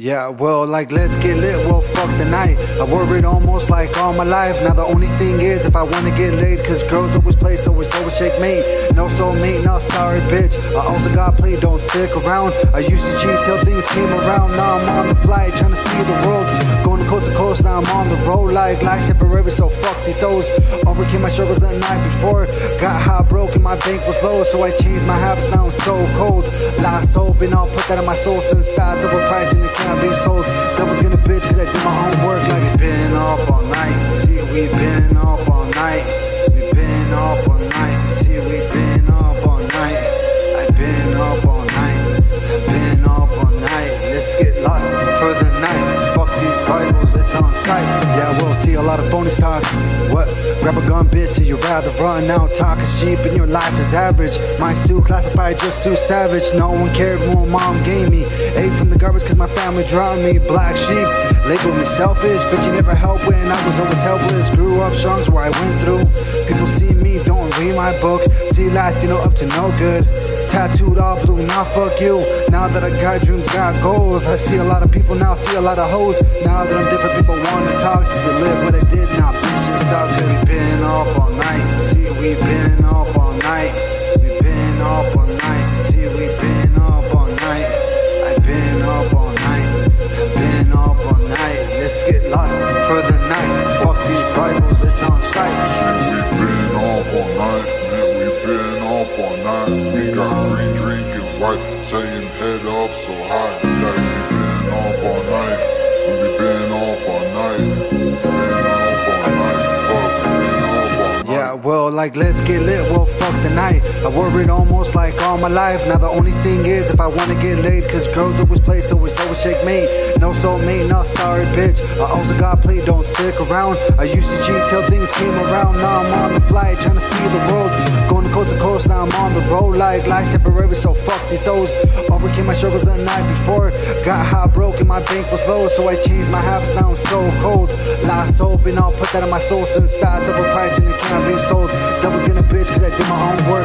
Yeah, well, like, let's get lit. Well, fuck the night. I worried almost like all my life. Now, the only thing is if I wanna get laid, cause girls always play, so it's always shake me. No soulmate, no sorry, bitch. I also got played, don't stick around. I used to cheat till things came around. Now I'm on the flight, trying to see the world. Going coast to coast, now I'm on the road like life temporary, so fuck these hoes. Overcame my struggles the night before. Got high broke and my bank was low, so I changed my habits, now I'm so cold. Lost hope and I'll put that in my soul since that's overpriced and it can't be sold. Devil's gonna bitch cause I did my own work On. Yeah, we'll see a lot of phony talk. What? Grab a gun, bitch, and you'd rather run out. Talk is cheap and your life is average. Mine's too classified, just too savage. No one cared what mom gave me. Ate from the garbage cause my family drowned me. Black sheep, labeled me selfish. Bitch, you never helped when I was always helpless. Grew up strong, where I went through. People see me, don't read my book. See Latino up to no good. Tattooed all blue, now fuck you. Now that I got dreams, got goals. I see a lot of people now, see a lot of hoes. Now that I'm different, people wanna talk. You live what I did, now bitch just stop. Cause we been up all night. See, we been up all night. We been up all night. See, we been up all night. I been up all night. I been up all night. Let's get lost for the night. Fuck these Bibles, it's on sight. Shit, we been up all night, saying head up so high. That we been up all night. We night. Been up all night. Yeah, well, like, let's get lit, well, fuck the night. I worried almost like all my life. Now, the only thing is, if I wanna get laid, cause girls always play, so it's always shake mate. No soulmate, no sorry, bitch. I also got played, don't stick around. I used to cheat till things came around. Now I'm on the flight, trying to see the world. Coast to coast, now I'm on the road like life temporary, so fuck these hoes. Overcame my struggles the night before. Got high broke and my bank was low, so I changed my habits, now I'm so cold. Lost hope and I'll put that in my soul since that's overpriced and it can't be sold. Devil's gonna bitch cause I did my own work